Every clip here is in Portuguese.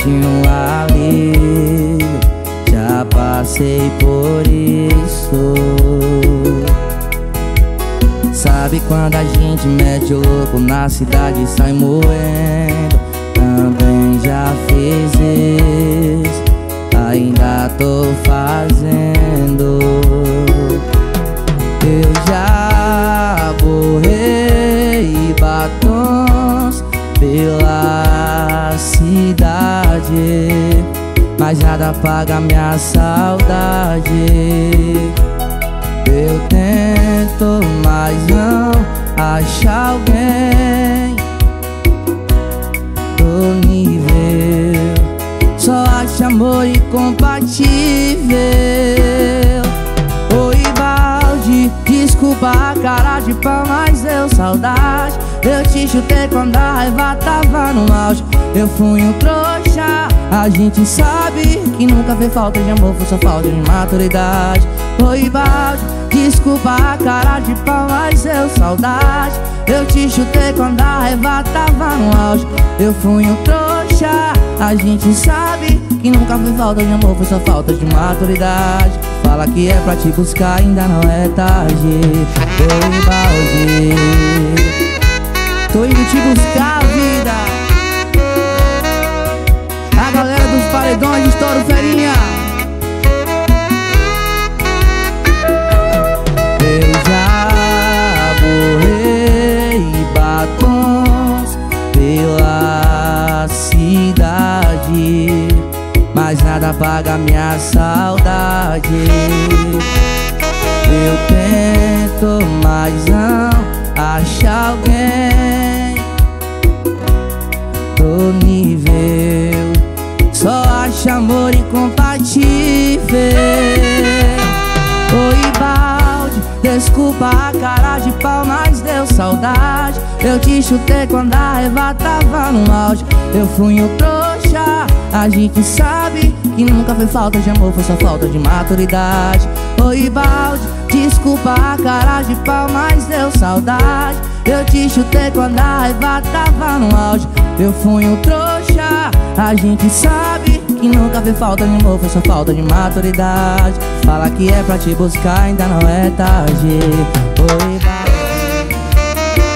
sente um alívio Já passei por isso. Sabe quando a gente mete o louco na cidade e sai moendo? Também já fiz isso. Ainda tô fazendo. Eu já borrei batons pela Mas nada apaga minha saudade. Eu tento, mas não acho alguém do nível. Só acho amor incompatível. Oi, balde, desculpa a cara de pau, mas deu saudade. Eu te chutei quando a raiva tava no auge. Eu fui um trouxa a gente sabe que nunca fez falta de amor, foi só falta de maturidade. Oi, balde, desculpa a cara de pau, mas eu saudade. Eu te chutei quando a raiva tava no auge. Eu fui um trouxa, a gente sabe que nunca fez falta de amor, foi só falta de maturidade. Fala que é pra te buscar, ainda não é tarde. Oi, balde. Tô indo te buscar, paredões de estouro ferinha. Eu já borrei batons pela cidade Mas nada apaga minha saudade. Eu tento, mas não acho alguém. Do nível só acho amor incompatível. Oi, balde, desculpa a cara de pau, mas deu saudade. Eu te chutei quando a raiva tava no auge. Eu fui um trouxa, a gente sabe Que nunca foi falta de amor, foi só falta de maturidade. Oi, balde, desculpa a cara de pau, mas deu saudade Eu te chutei quando a raiva tava no auge. Eu fui um trouxa, a gente sabe que nunca fez falta de amor, foi só falta de maturidade. Fala que é pra te buscar, ainda não é tarde. Oi, vai.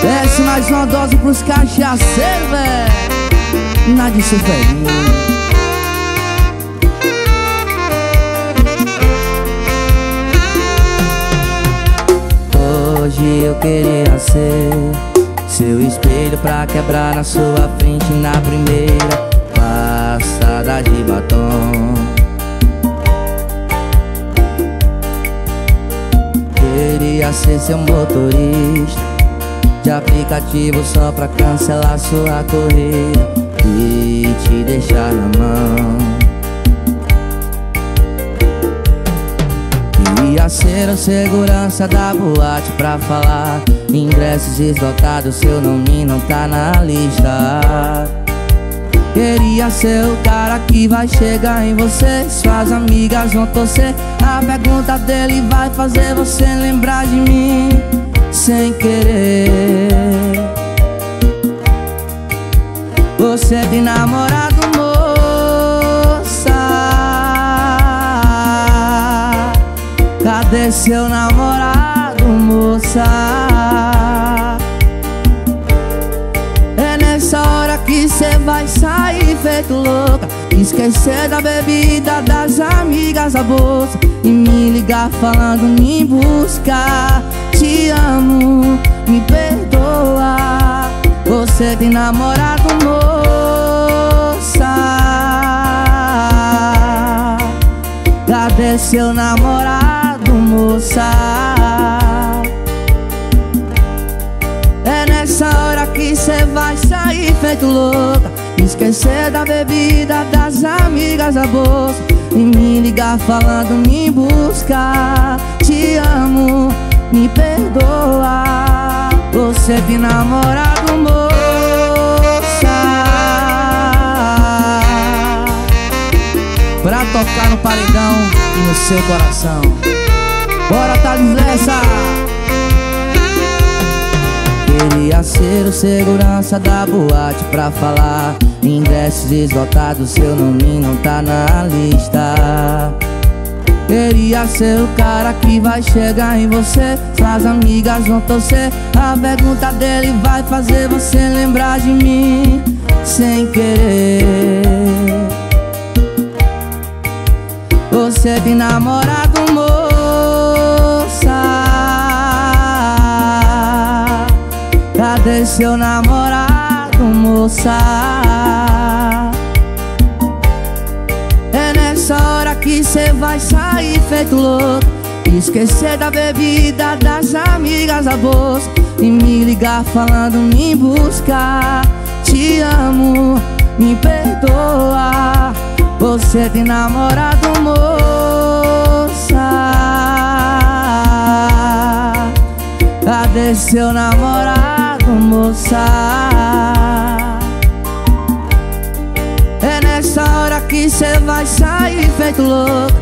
Desce mais uma dose pros cachaceiros, véi Nada disso, velho eu queria ser seu espelho pra quebrar na sua frente na primeira passada de batom. Queria ser seu motorista De aplicativo só pra cancelar sua corrida E te deixar na mão Queria ser o segurança da boate pra falar. Ingressos esgotados, seu nome não tá na lista. Queria ser o cara que vai chegar em você Suas amigas vão torcer. A pergunta dele vai fazer você lembrar de mim Sem querer. Você tem namorado, Cadê seu namorado, moça? que cê vai sair feito louca. Esquecer da bebida, das amigas, a bolsa. E me ligar falando me buscar Te amo, me perdoa. Você tem namorado, moça. Cadê seu namorado, moça? Nessa hora que cê vai sair feito louca. Esquecer da bebida, das amigas, a bolsa. E me ligar falando me buscar Te amo, me perdoa. Você tem namorado, moça. Pra tocar no paredão e no seu coração Bora, Thales Lessa! ser o segurança da boate pra falar. Ingressos esgotados, seu nome não tá na lista. Queria ser o cara que vai chegar em você. Suas amigas vão torcer. A pergunta dele vai fazer você lembrar de mim Sem querer. Você tem namorado, moça Seu namorado, moça? Nessa hora que cê vai sair feito louco. Esquecer da bebida, das amigas a bolsa E me ligar falando me buscar Te amo, me perdoa. Você tem namorado, moça. Cadê seu namorado, moça? Nessa hora que cê vai sair feito louco.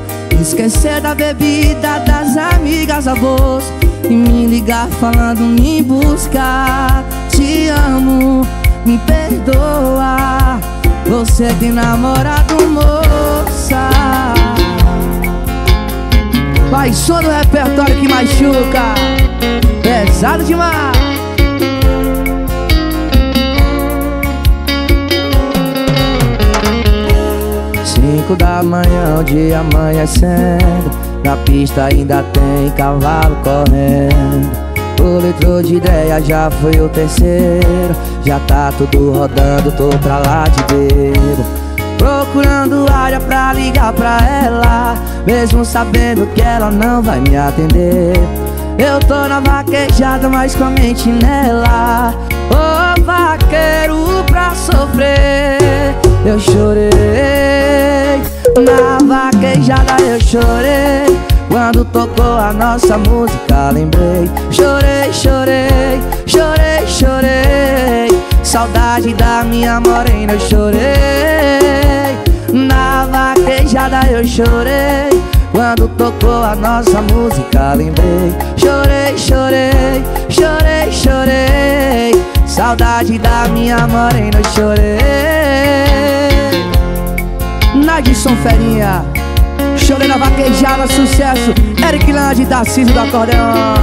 Esquecer da bebida, das amigas a bolsa E me ligar falando me buscar. Te amo, me perdoa. Você tem namorado, moça. Vai só no repertório que machuca Pesado demais Cinco da manhã, o dia amanhecendo. Na pista ainda tem cavalo correndo. O litro de ideia já foi o terceiro. Já tá tudo rodando, tô pra lá de bebo Procurando área pra ligar pra ela. Mesmo sabendo que ela não vai me atender. Eu tô na vaquejada, mas com a mente nela. Ô oh, vaqueiro pra sofrer Eu chorei. Na vaquejada eu chorei. Quando tocou a nossa música lembrei. Chorei, chorei, chorei, chorei. Saudade da minha morena eu chorei. Na vaquejada eu chorei. Quando tocou a nossa música lembrei. Chorei, chorei, chorei, chorei Saudade da minha morena eu chorei. Nadson Ferinha Chorei na vaquejada, sucesso. Eric Land, Tarcísio do acordeão.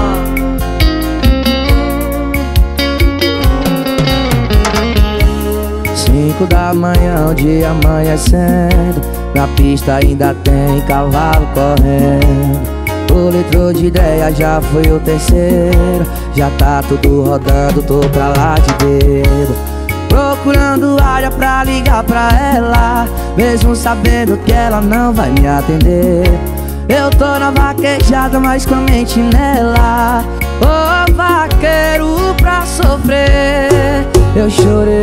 Cinco da manhã, o dia amanhecendo. Na pista ainda tem cavalo correndo o litro de ideia já foi o terceiro. Já tá tudo rodando, tô pra lá de dedo. Procurando área pra ligar pra ela Mesmo sabendo que ela não vai me atender. Eu tô na vaquejada, mas com a mente nela. Ô oh, vaqueiro pra sofrer Eu chorei.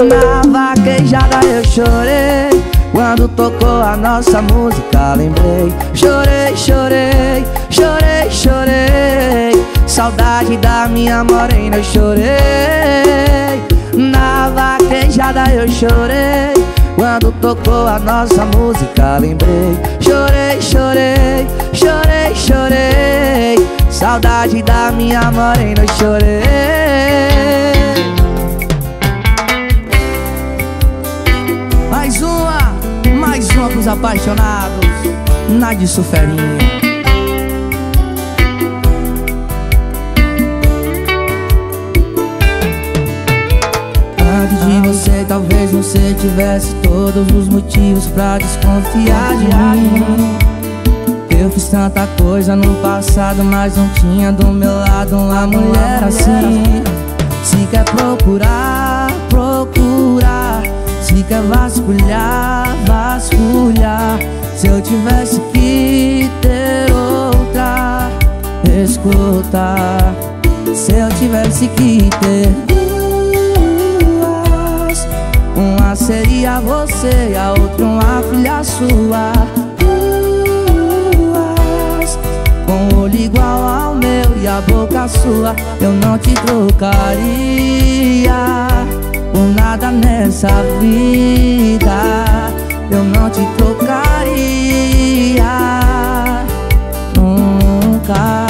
Na vaquejada eu chorei quando tocou a nossa música lembrei. Chorei, chorei, chorei, chorei. Saudade da minha morena eu chorei. Na vaquejada eu chorei. Quando tocou a nossa música lembrei. Chorei, chorei, chorei, chorei. Saudade da minha morena eu chorei pros apaixonados Nádia Suferinha. Antes de você talvez você tivesse todos os motivos pra desconfiar de mim. Eu fiz tanta coisa no passado, mas não tinha do meu lado uma mulher assim. Se quer procurar, procurar. Se quer vasculhar, vasculhar Se eu tivesse que ter outra, escutar Se eu tivesse que ter duas Uma seria você e a outra uma filha sua. Duas Com olho igual ao meu e a boca sua Eu não te trocaria por nada nessa vida Eu não te trocaria Nunca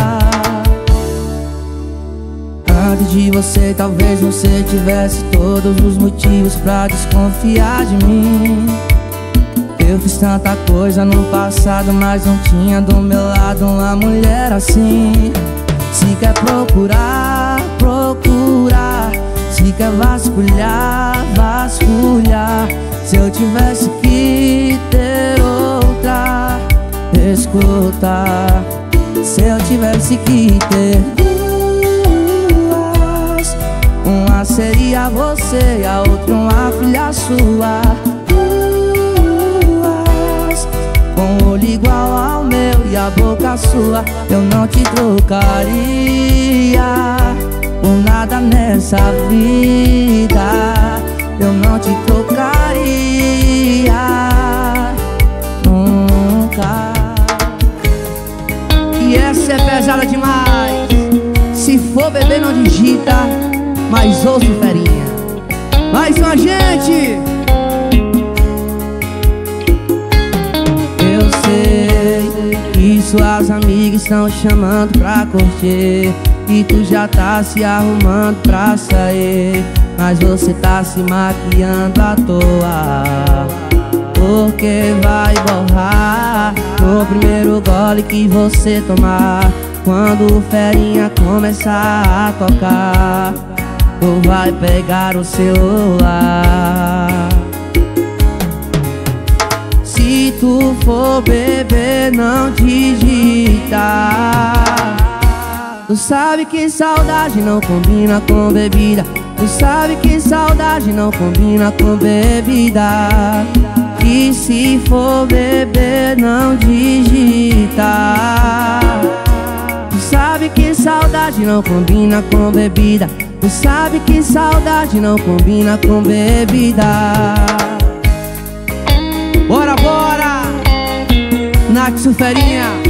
Antes de você, talvez você tivesse todos os motivos pra desconfiar de mim. Eu fiz tanta coisa no passado, mas não tinha do meu lado uma mulher assim. Se quer procurar, quer vasculhar, vasculhar. Se eu tivesse que ter outra, escuta. Se eu tivesse que ter uma seria você e a outra uma filha sua Duas Com olho igual ao meu e a boca sua Eu não te trocaria Por nada nessa vida Eu não te trocaria Nunca. E essa é pesada demais. Se for beber não digita mas ouço ferinha. Mais uma gente. Eu sei que suas amigas estão chamando pra curtir E tu já tá se arrumando pra sair Mas você tá se maquiando à toa. Porque vai borrar No primeiro gole que você tomar Quando o ferinha começar a tocar ou vai pegar o celular. Se tu for beber, não digita Tu sabe que saudade não combina com bebida. Tu sabe que saudade não combina com bebida. E se for beber, não digita. Tu sabe que saudade não combina com bebida. Tu sabe que saudade não combina com bebida. Bora, bora! Nath Suferinha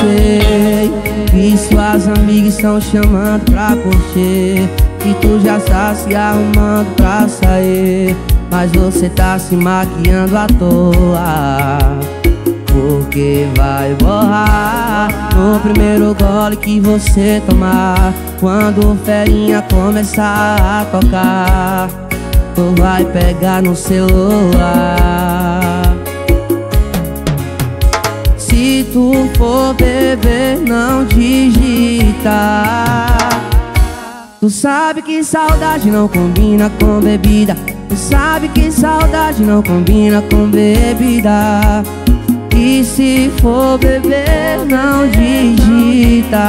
sei que suas amigas estão chamando pra curtir E tu já está se arrumando pra sair mas você tá se maquiando à toa Porque vai borrar No primeiro gole que você tomar Quando o ferinha começar a tocar Tu vai pegar no celular tu for beber, não digita. Tu sabe que saudade não combina com bebida. Tu sabe que saudade não combina com bebida. E se for beber não digita.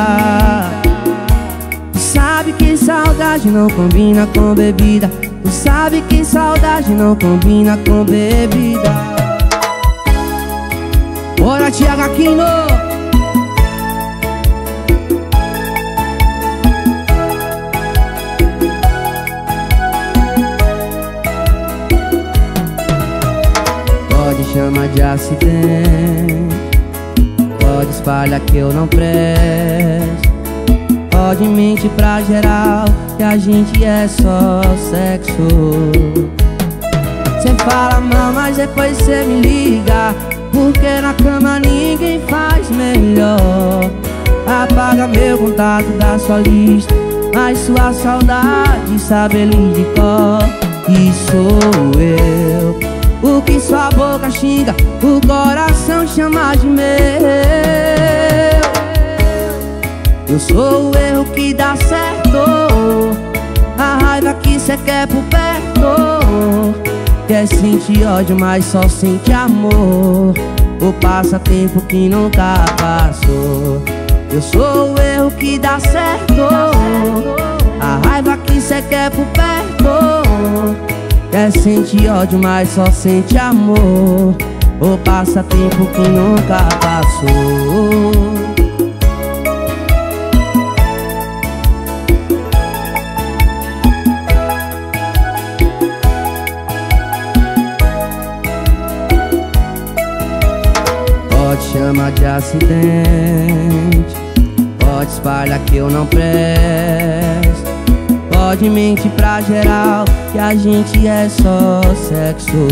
Tu sabe que saudade não combina com bebida. Tu sabe que saudade não combina com bebida Bora Tiago Aquino! chama de acidente. Pode espalhar que eu não presto. Pode mentir pra geral que a gente é só sexo. Cê fala mal, mas depois cê me liga Porque na cama ninguém faz melhor. Apaga meu contato da sua lista. Mas sua saudade sabe ele de cor. E sou eu. O que sua boca xinga, o coração chama de meu. Eu sou o erro que dá certo. A raiva que cê quer por perto Quer sentir ódio, mas só sente amor. O passatempo que nunca passou. Eu sou o erro que dá certo. A raiva que cê quer por perto. Quer sentir ódio, mas só sente amor. Ou passa tempo que nunca passou Pode chamar de acidente. Pode espalhar que eu não presto. Pode mentir pra geral que a gente é só sexo.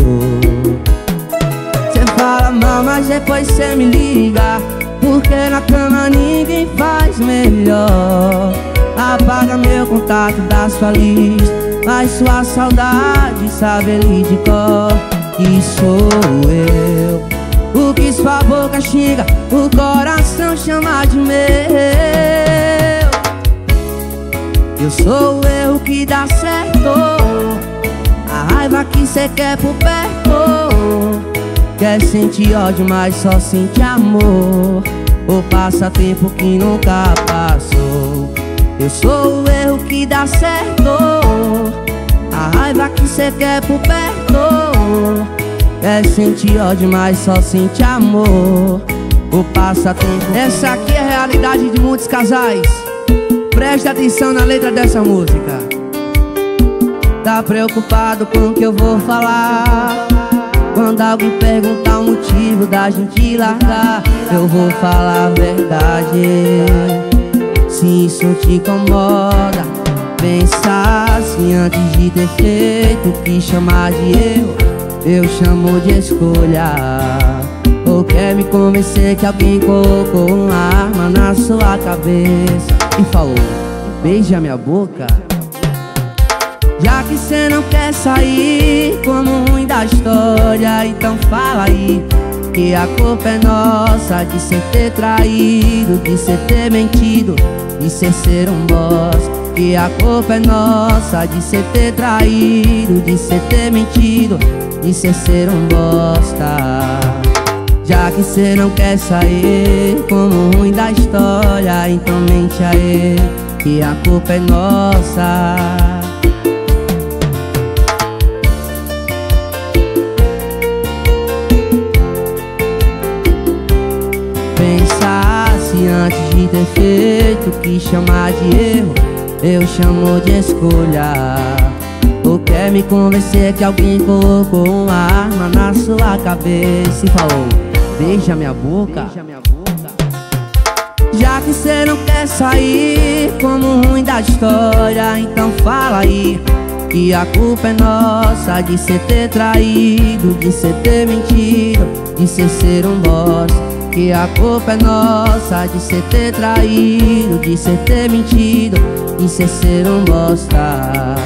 Cê só, mas depois cê me liga. Porque na cama ninguém faz melhor. Apaga meu contato da sua lista. Mas sua saudade sabe de cor. Que sou eu O que sua boca xinga O coração chama de meu. Eu sou o erro que dá certo A raiva que cê quer por perto. Quer sentir ódio, mas só sente amor. Ou passa tempo que nunca passou. Eu sou o erro que dá certo A raiva que cê quer por perto Quer sentir ódio, mas só sente amor. Ou passa tempo. Essa aqui é a realidade de muitos casais. Preste atenção na letra dessa música. Tá preocupado com o que eu vou falar? Quando alguém perguntar o motivo da gente largar Eu vou falar a verdade. Se isso te incomoda Pensa assim antes de ter feito o que chamar de erro Eu chamo de escolha. Ou quer me convencer que alguém colocou uma arma na sua cabeça E falou, beija minha boca. Já que cê não quer sair como ruim da história Então fala aí que a culpa é nossa De cê ter traído, de cê ter mentido De cê ser um boss Que a culpa é nossa de cê ter traído De cê ter mentido, de cê ser um bosta. Já que cê não quer sair como ruim da história Então mente aí que a culpa é nossa. Antes de ter feito que chamar de erro Eu chamo de escolha. Ou quer me convencer que alguém colocou uma arma na sua cabeça E falou, beija minha boca, Já que cê não quer sair como ruim da história Então fala aí que a culpa é nossa De cê ter traído, de cê ter mentido De cê ser um bosta que a culpa é nossa de cê ter traído, de cê ter mentido, de cê ser um bosta.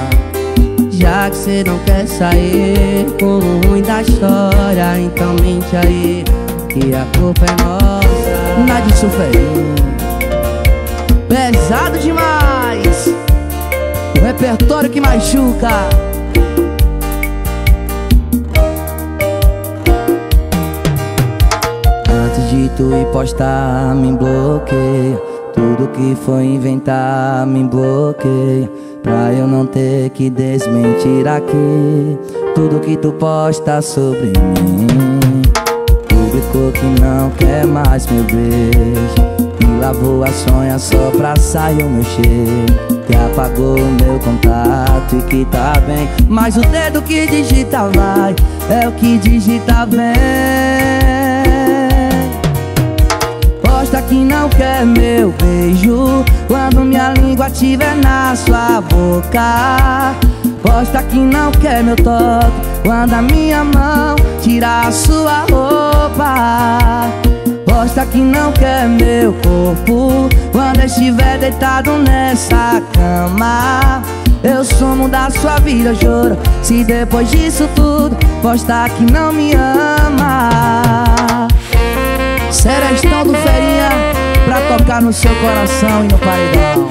Já que cê não quer sair com o ruim da história, então mente aí, que a culpa é nossa. Nada disso feio. Pesado demais. O repertório que machuca. tu e postar me bloqueia Tudo que foi inventar me bloqueia Pra eu não ter que desmentir aqui. Tudo que tu posta sobre mim Publicou que não quer mais meu beijo. E lavou a sonha só pra sair o meu cheiro. Que apagou o meu contato e que tá bem. Mas o dedo que digita vai É o que digita Gosta que não quer meu beijo Quando minha língua estiver na sua boca. Gosta que não quer meu toque Quando a minha mão tirar a sua roupa. Gosta que não quer meu corpo Quando estiver deitado nessa cama. Eu sumo da sua vida, juro Se depois disso tudo Gosta que não me ama. Serestão do Ferinha Pra tocar no seu coração e no paredão.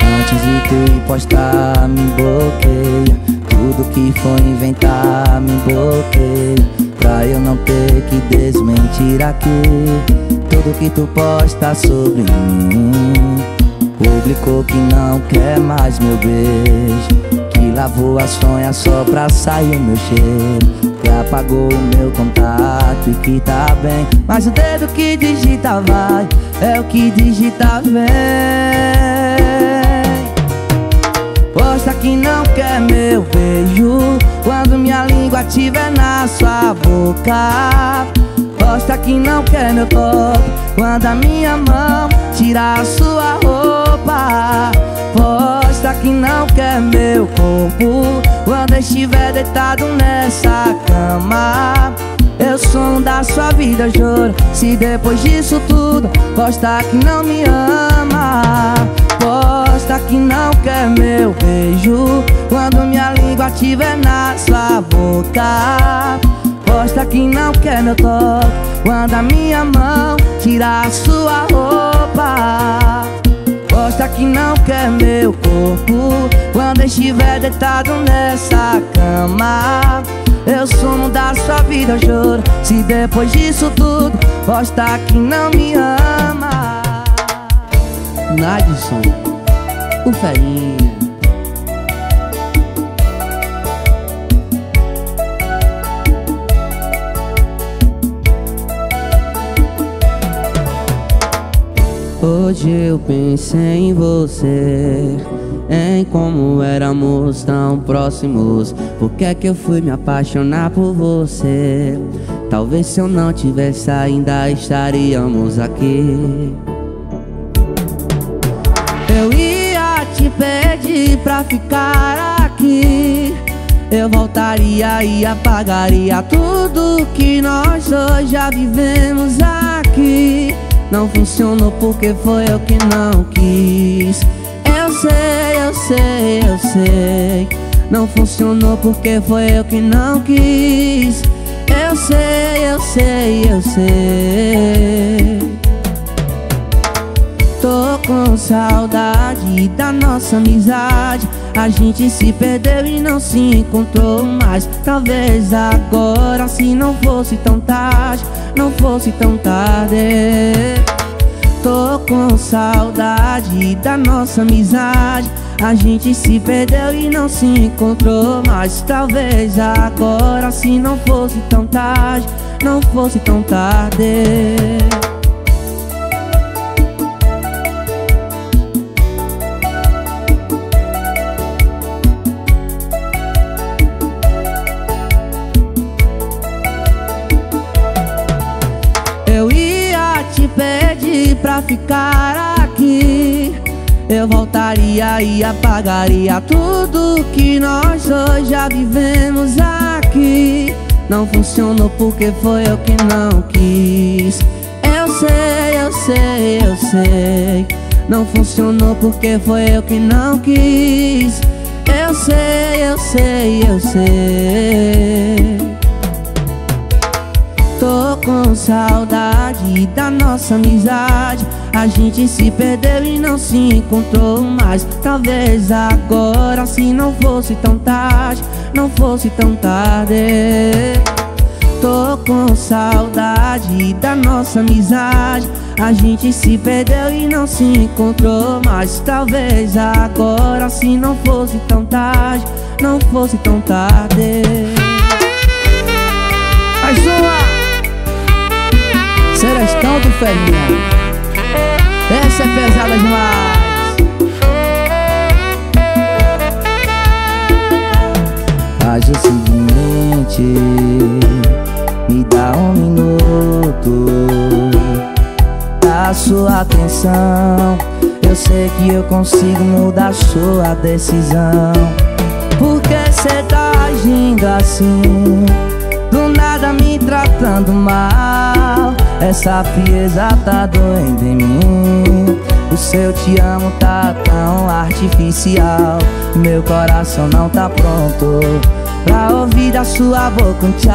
Antes de tu postar me bloqueia. Tudo que for inventar me bloqueia. Pra eu não ter que desmentir aqui Tudo que tu posta sobre mim. Publicou que não quer mais meu beijo lavou a sonha só pra sair o meu cheiro Que apagou o meu contato e que tá bem. Mas o dedo que digita vai É o que digita vem. Posta que não quer meu beijo Quando minha língua tiver na sua boca. Gosta que não quer meu toque Quando a minha mão tirar a sua roupa Pode quer meu corpo. Quando estiver deitado nessa cama Eu sou um da sua vida, juro. Se depois disso tudo Posta que não me ama. Posta que não quer meu beijo. Quando minha língua estiver na sua boca Posta que não quer meu toque. Quando a minha mão tirar sua roupa Gosta que não quer meu corpo. Quando estiver deitado nessa cama Eu sumo da sua vida, eu juro. Se depois disso tudo Gosta que não me ama. Nadson, o ferinha Hoje eu pensei em você Em como éramos tão próximos. Por que é que eu fui me apaixonar por você? Talvez se eu não tivesse ainda estaríamos aqui. Eu ia te pedir pra ficar aqui. Eu voltaria e apagaria tudo que nós dois já vivemos aqui não funcionou porque foi eu que não quis. Eu sei, eu sei, eu sei. Não funcionou porque foi eu que não quis. Eu sei, eu sei, eu sei. Tô com saudade da nossa amizade A gente se perdeu e não se encontrou mais. Talvez agora se não fosse tão tarde Não fosse tão tarde. Tô com saudade da nossa amizade. A gente se perdeu e não se encontrou mais. Talvez agora se não fosse tão tarde Não fosse tão tarde ficar aqui Eu voltaria e apagaria tudo que nós dois já vivemos aqui. Não funcionou porque foi eu que não quis. Eu sei, eu sei, eu sei. Não funcionou porque foi eu que não quis. Eu sei, eu sei, eu sei com saudade da nossa amizade. A gente se perdeu e não se encontrou mais. Talvez agora se não fosse tão tarde Não fosse tão tarde. Tô com saudade da nossa amizade. A gente se perdeu e não se encontrou mais. Talvez agora se não fosse tão tarde Não fosse tão tarde. Uma! Serestão do Ferinha Essa é pesada demais. Faz o seguinte Me dá um minuto. Dá sua atenção. Eu sei que eu consigo mudar sua decisão. Por que cê tá agindo assim? Do nada me tratando mal essa frieza tá doendo em mim. O seu te amo tá tão artificial. Meu coração não tá pronto Pra ouvir da sua boca um tchau.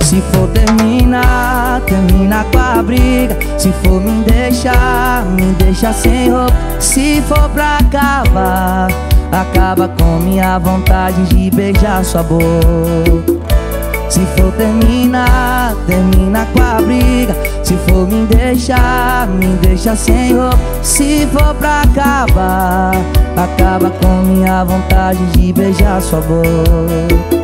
Se for terminar, termina com a briga. Se for me deixar, me deixa sem roupa. Se for pra acabar Acaba com minha vontade de beijar sua boca se for terminar, termina com a briga. Se for me deixar, me deixa sem roupa. Se for pra acabar, acaba com minha vontade de beijar sua boca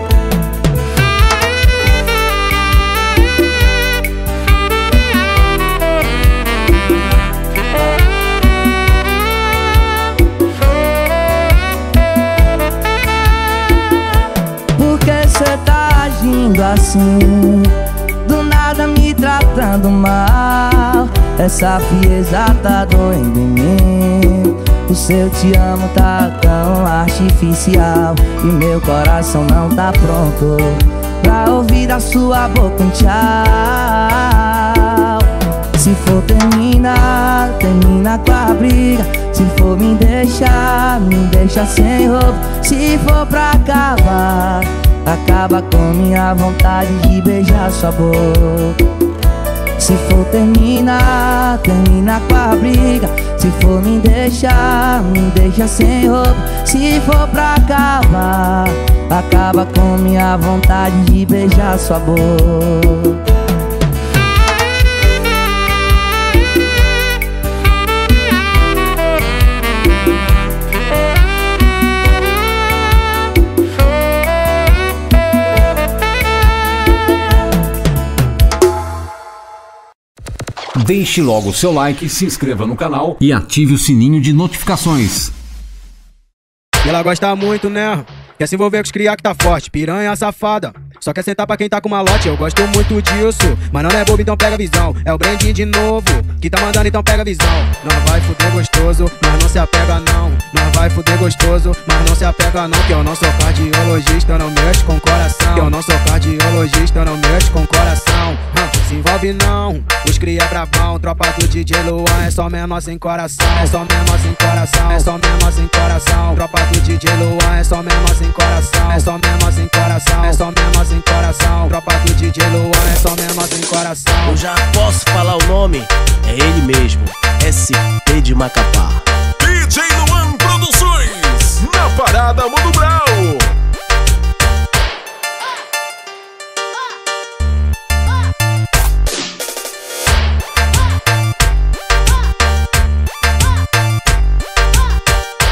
assim Do nada me tratando mal. Essa frieza tá doendo em mim. O O seu te amo tá tão artificial E meu coração não tá pronto Pra ouvir da sua boca um tchau. Se for terminar, termina com a briga. Se for me deixar, me deixa sem roupa. Se for pra acabar, acaba com minha vontade de beijar sua boca. Se for terminar, termina com a briga. Se for me deixar, me deixa sem roupa. Se for pra acabar, acaba com minha vontade de beijar sua boca Deixe logo o seu like, se inscreva no canal e ative o sininho de notificações. Ela gosta muito, né? Quer se envolver com os cria que tá forte, piranha safada. Só quer sentar pra quem tá com malote, eu gosto muito disso. Mas não é bobo, então pega visão. É o branding de novo, que tá mandando, então pega visão. Não vai fuder gostoso, mas não se apega não. Não vai fuder gostoso, mas não se apega não. Que eu não sou cardiologista, não mexo com coração. Que eu não sou cardiologista, não mexo com coração. se envolve não, os cria é brabão. Tropa do DJ Luan é só menor sem coração. É só menor sem coração, é só menor sem coração. Tropa do DJ Luan é só menor sem coração. É só menor sem coração, é só menor sem coração. Tropa do DJ Luan é só menor sem coração. Eu já posso falar o nome, é ele mesmo, SP de Macapá. DJ Luan Produções, na parada Mundo Brau.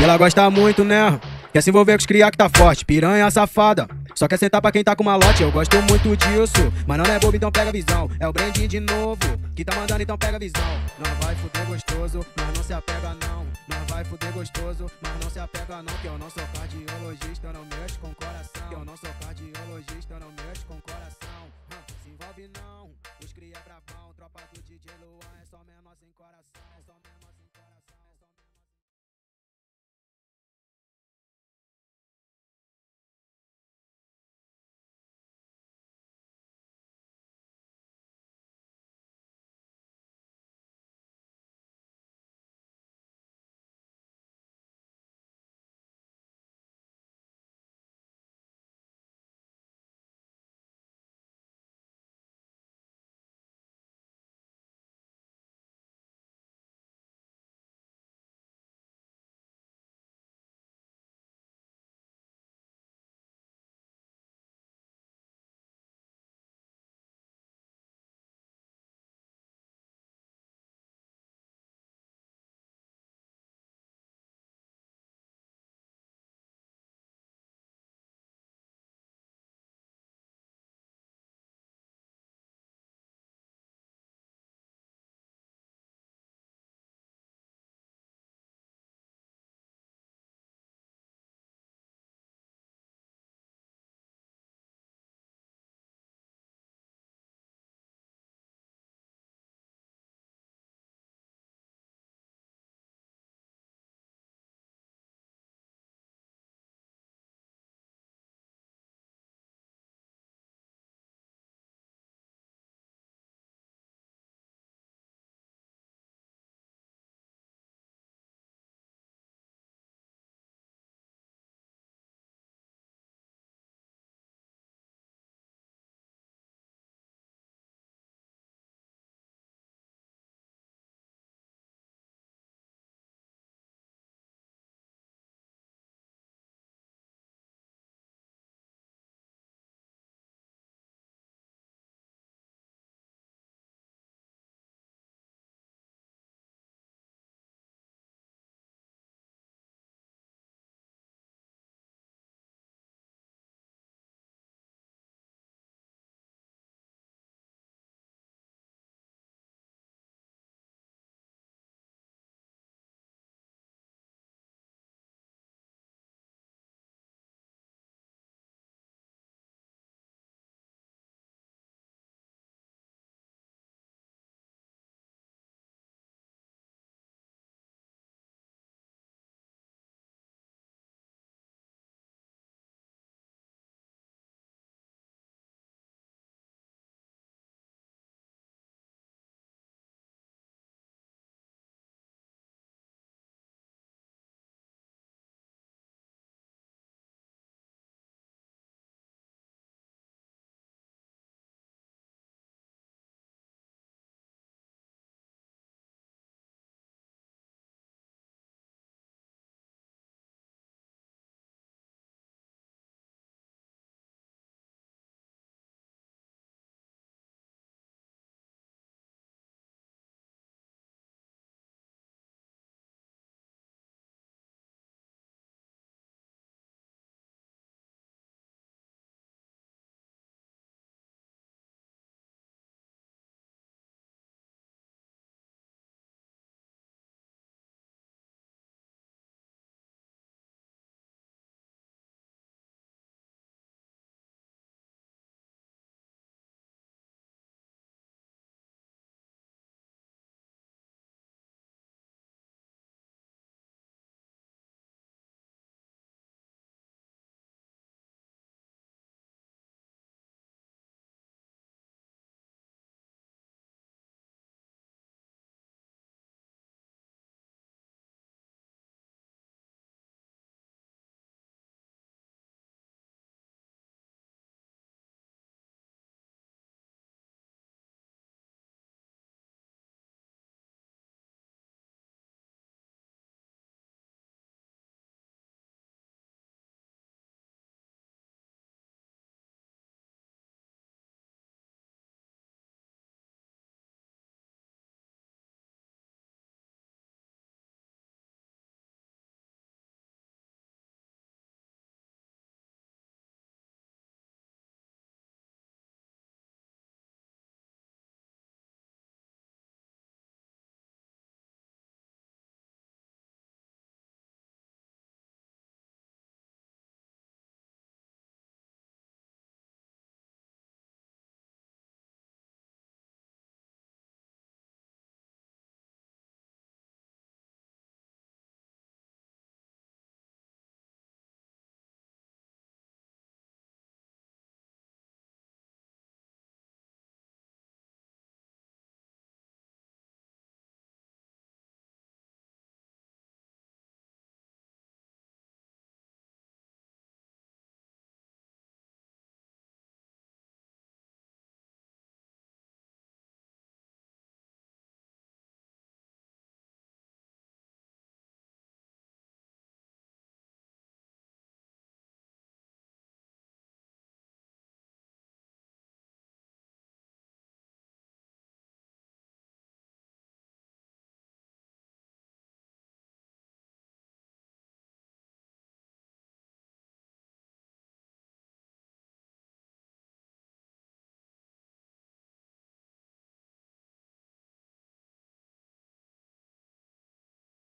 Ela gosta muito, né? Quer se envolver com os cria que tá forte, piranha safada. Só quer sentar pra quem tá com malote, eu gosto muito disso. Mas não é bobo, então pega visão. É o branding de novo, que tá mandando, então pega visão. Não vai fuder gostoso, mas não se apega não. Não vai fuder gostoso, mas não se apega não. Que eu não sou cardiologista, não mexo com coração. Que eu não sou cardiologista, não mexo com coração. se envolve não, os cria é bravão. Tropa do DJ Luan é só menor sem coração.